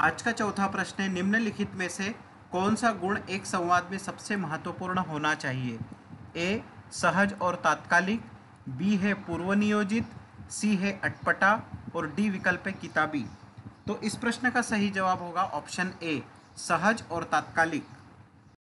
आज का चौथा प्रश्न है, निम्नलिखित में से कौन सा गुण एक संवाद में सबसे महत्वपूर्ण होना चाहिए? ए, सहज और तात्कालिक, बी है पूर्व नियोजित सी है अटपटा और डी विकल्प है किताबी। तो इस प्रश्न का सही जवाब होगा ऑप्शन ए, सहज और तात्कालिक।